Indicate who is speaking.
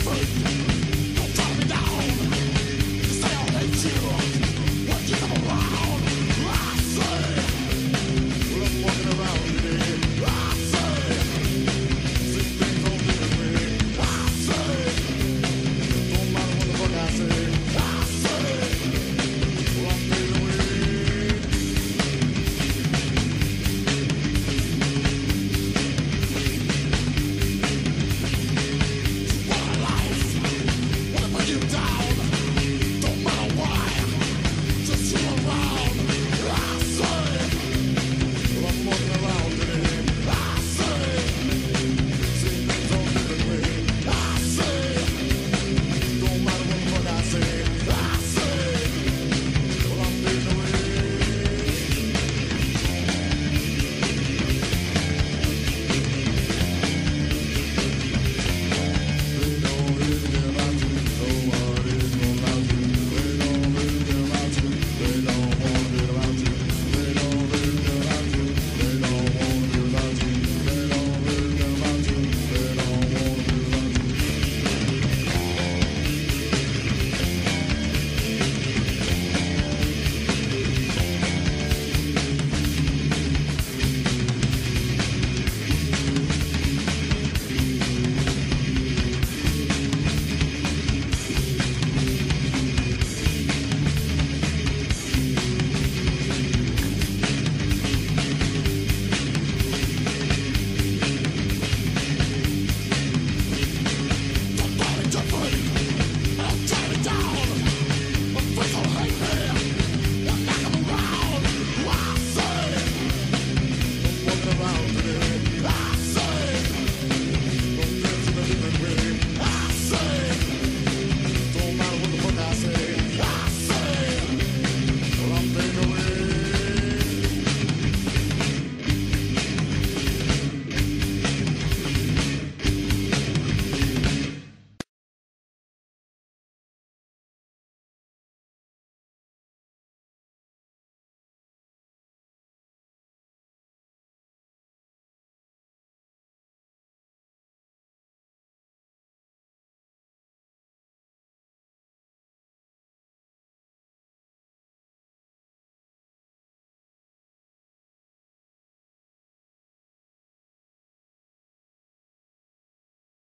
Speaker 1: suffered